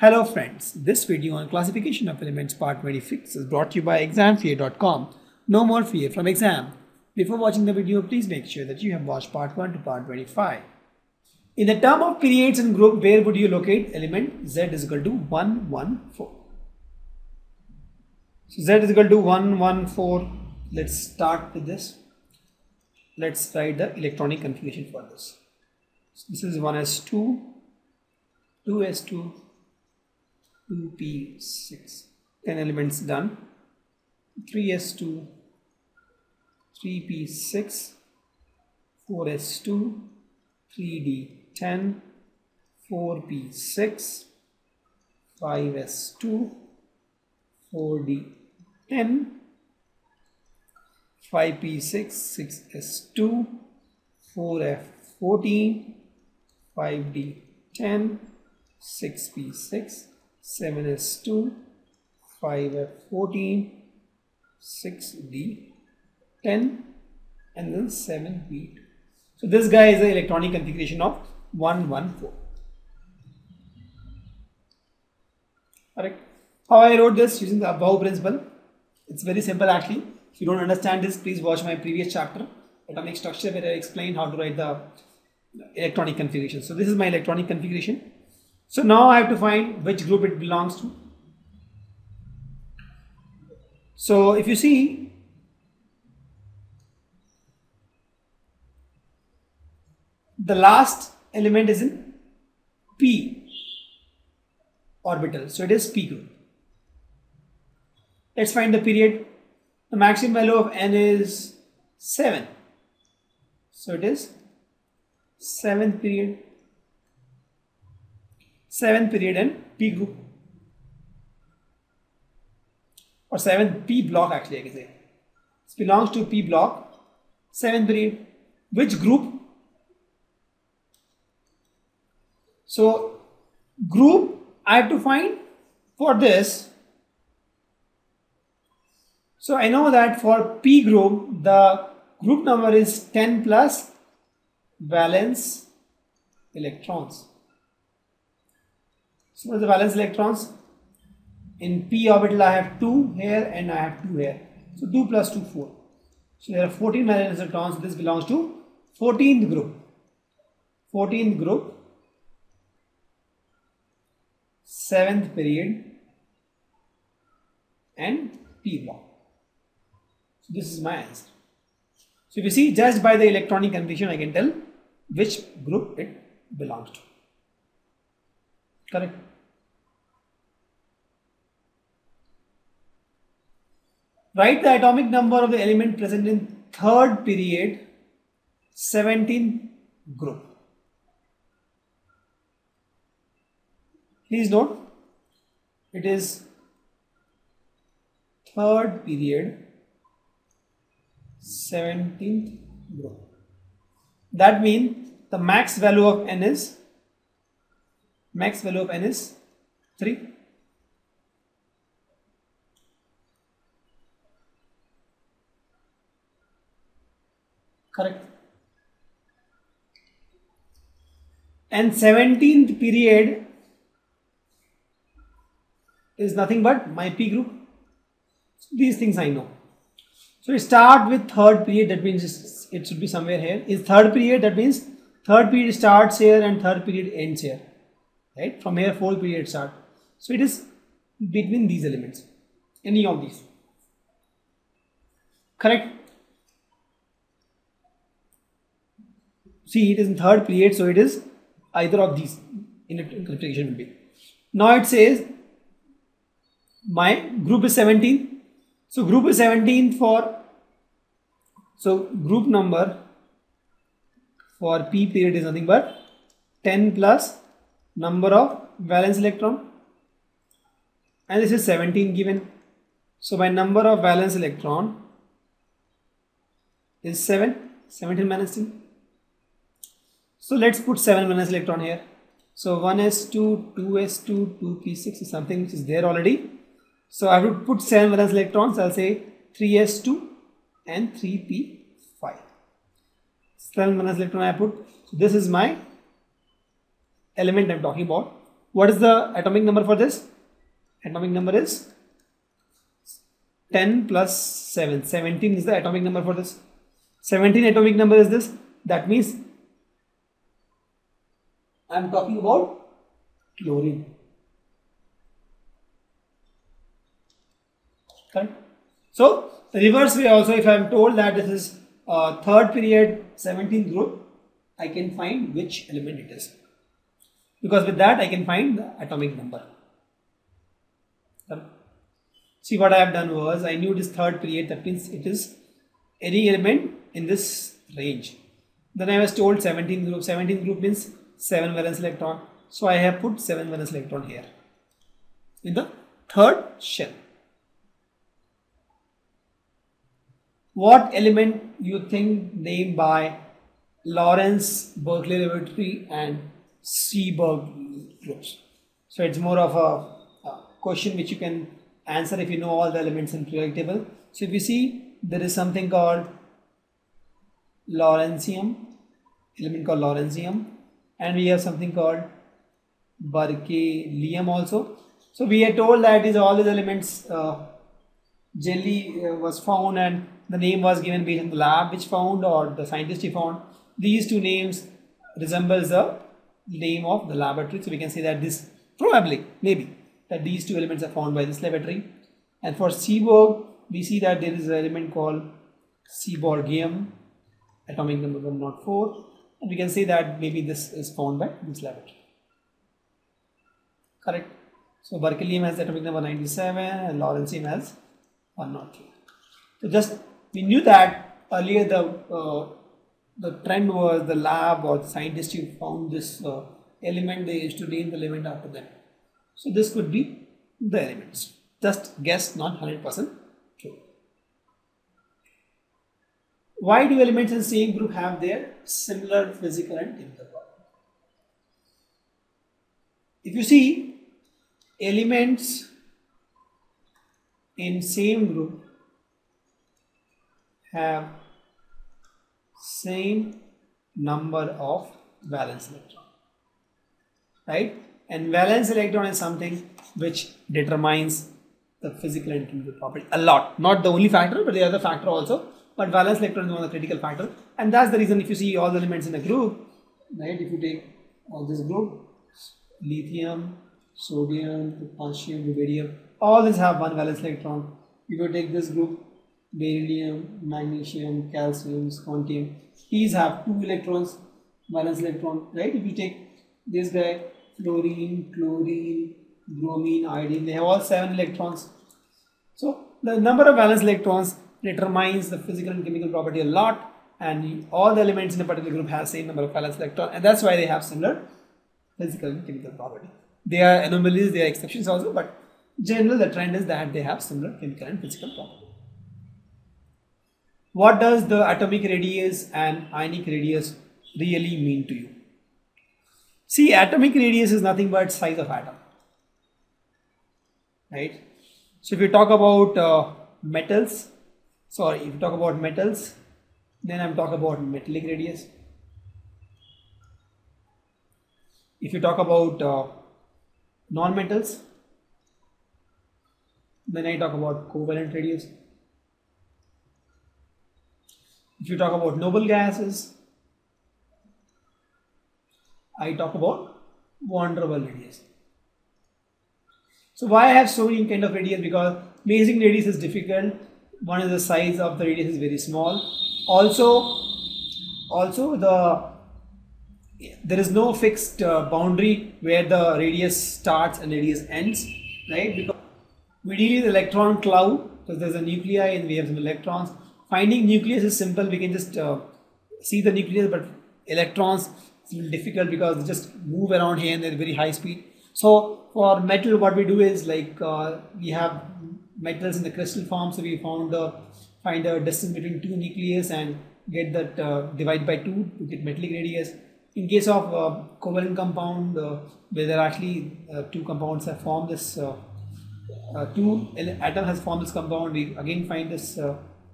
Hello friends, this video on classification of elements part 26 is brought to you by examfear.com. No more fear from exam. Before watching the video, please make sure that you have watched part 1 to part 25. In the term of periods and group, where would you locate element z is equal to 114? So z is equal to 114. Let's start with this. Let's write the electronic configuration for this. So this is 1s2, 2s2, 2p6 10 elements done. 3s2 3p6 4s2 3d10 4p6 5s2 4d10 5p6 6s2 4f14 5d10 6p6 7s2 5f14 6d10 and then 7p2 so this guy is the electronic configuration of 114 correct? How i wrote this using the above principle. It's very simple actually. If you don't understand this please watch my previous chapter. Atomic structure where i explained how to write the electronic configuration. So this is my electronic configuration so now I have to find which group it belongs to. So if you see, the last element is in p orbital. So it is p group. Let's find the period. The maximum value of n is 7. So it is 7th period 7th period and P group or 7th P block actually I can say. This belongs to P block 7th period. Which group? So group I have to find for this. So I know that for P group the group number is 10 plus valence electrons. So the valence electrons in p orbital I have 2 here and I have 2 here. So 2 plus 2 4. So there are 14 valence electrons. This belongs to 14th group. 14th group 7th period and p block. So this is my answer. So if you see just by the electronic configuration I can tell which group it belongs to. Correct. Write the atomic number of the element present in third period 17th group. Please note it is third period 17th group. That means the max value of n is max value of n is 3 correct. And 17th period is nothing but my p group. These things I know. So we start with third period. That means it should be somewhere here. Is third period that means third period starts here and third period ends here. Right? From here fourth period start. So it is between these elements. Any of these. Correct see it is in third period so it is either of these electrical configuration will be. Now it says my group is 17 so group is 17 for so group number for p period is nothing but 10 plus number of valence electron. And this is 17 given. So my number of valence electron is 7 17 minus 10 so let's put 7 valence electron here. So 1s2, 2s2, 2p6 is something which is there already. So I would put 7 valence electrons. I'll say 3s2 and 3p5. 7 valence electron I put. So this is my element I'm talking about. what is the atomic number for this? Atomic number is 10 plus 7. 17 is the atomic number for this. 17 atomic number is this. That means I am talking about chlorine. Correct? So, reverse way also if I am told that this is uh, third period 17th group, I can find which element it is. Because with that I can find the atomic number. See what I have done was I knew this third period that means it is any element in this range. Then I was told 17th group. 17th group means 7 valence electron. So I have put 7 valence electron here in the third shell. What element you think named by Lawrence Berkeley Laboratory and Seaborg groups? So it's more of a, a question which you can answer if you know all the elements in periodic table. So if you see there is something called Lawrencium, element called Lawrencium and we have something called Berkelium also. So we are told that is all these elements uh, jelly uh, was found and the name was given based on the lab which found or the scientist he found. These two names resembles the name of the laboratory. So we can say that this probably, maybe, that these two elements are found by this laboratory. And for Seaborg, we see that there is an element called Seaborgium, atomic number 104. And we can say that maybe this is found by this laboratory. Correct. So Berkelium has atomic number 97 and Lawrencium has 103. So just we knew that earlier the uh, the trend was the lab or the scientists who found this uh, element they used to name the element after them so this could be the elements just guess not 100% why do elements in same group have their similar physical and chemical property if you see elements in same group have same number of valence electron right? And valence electron is something which determines the physical and chemical property a lot. Not the only factor but the other factor also but valence electron is one of the critical factor and that's the reason if you see all the elements in a group right if you take all this group lithium sodium potassium rubidium all these have one valence electron if you take this group beryllium, magnesium, calcium, strontium. These have two electrons, valence electron, right? If you take this guy, fluorine, chlorine, bromine, iodine, they have all seven electrons. So the number of valence electrons determines the physical and chemical property a lot and all the elements in a particular group have same number of valence electron and that's why they have similar physical and chemical property. They are anomalies, they are exceptions also, but generally the trend is that they have similar chemical and physical property. What does the atomic radius and ionic radius really mean to you? See, atomic radius is nothing but size of atom, right? So if you talk about uh, metals, sorry, if you talk about metals, then I'm talking about metallic radius. If you talk about uh, non-metals, then I talk about covalent radius. If you talk about noble gases, I talk about van der Waals radius. So why I have so many kind of radius? Because measuring radius is difficult. One is the size of the radius is very small. Also, also the there is no fixed uh, boundary where the radius starts and radius ends, right? Because we deal with electron cloud because there's a nuclei and we have some electrons finding nucleus is simple we can just uh, see the nucleus but electrons it's difficult because they just move around here and they're very high speed so for metal what we do is like uh, we have metals in the crystal form. So we found the find the distance between two nucleus and get that uh, divide by two to get metallic radius. In case of uh, covalent compound uh, where there are actually uh, two compounds have formed this uh, two atom has formed this compound we again find this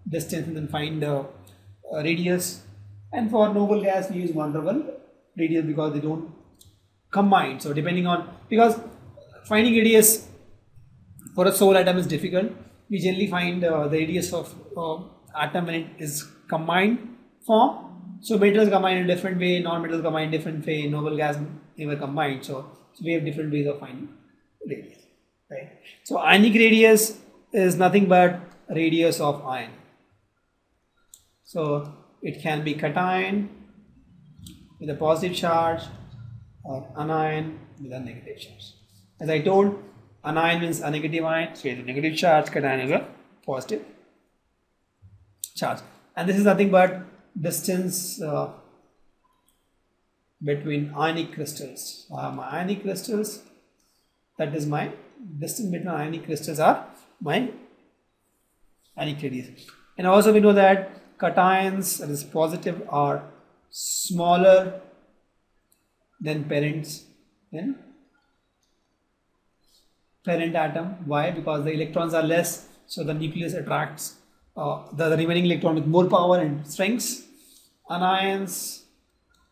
distance and then find the radius. And for noble gas we use van der radius because they don't combine. So depending on because finding radius for a sole atom is difficult. We generally find uh, the radius of uh, atom when it is combined form. So metals combine in a different way, non-metals combine in different way, noble gas never combined. So, so we have different ways of finding radius. Right. So ionic radius is nothing but radius of ion. So it can be cation with a positive charge or anion with a negative charge. As I told, anion means a negative ion, so it's a negative charge, cation is a positive charge. And this is nothing but distance uh, between ionic crystals. Uh, my ionic crystals, that is my distance between ionic crystals are my ionic radius. And also we know that cations, that is positive, are smaller than parents than parent atom. Why? Because the electrons are less, so the nucleus attracts uh, the, the, remaining electron with more power and strengths. Anions,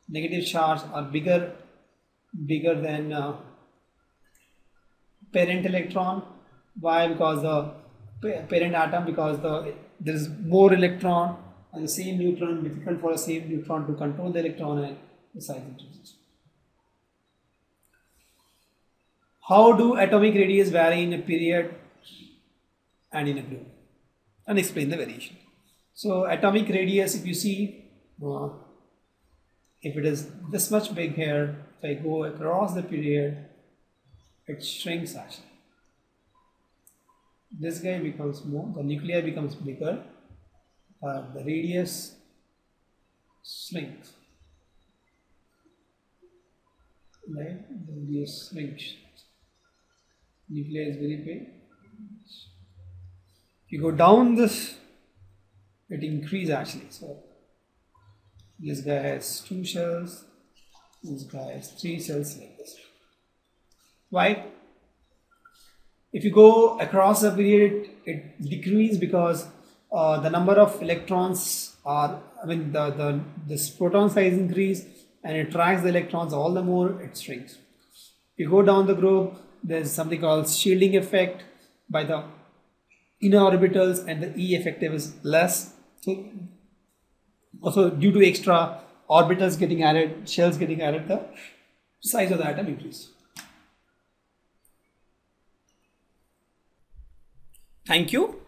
negative charge are bigger, bigger than uh, parent electron. Why? Because the parent atom, because the there is more electron and the same neutron, difficult for the same neutron to control the electron and the size increases. How do atomic radius vary in a period and in a group? And explain the variation. So atomic radius, if you see, uh, if it is this much big here, if I go across the period, it shrinks actually. This guy becomes more, the nuclei becomes bigger, uh, the radius shrinks. Right? The radius shrinks. Nuclei is very big. If you go down this, it increases actually. So this guy has two shells, this guy has three cells like this. Why? If you go across the period, it decreases because uh, the number of electrons are, I mean, the, the this proton size increase and it tracks the electrons all the more it shrinks. You go down the group, there's something called shielding effect by the inner orbitals and the E effective is less. So also due to extra orbitals getting added, shells getting added, the size of the atom increase. Thank you.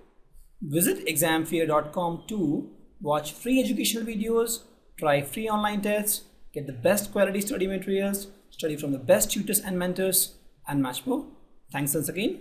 Visit examfear.com to watch free educational videos, try free online tests, get the best quality study materials, study from the best tutors and mentors, and much more. Thanks once again.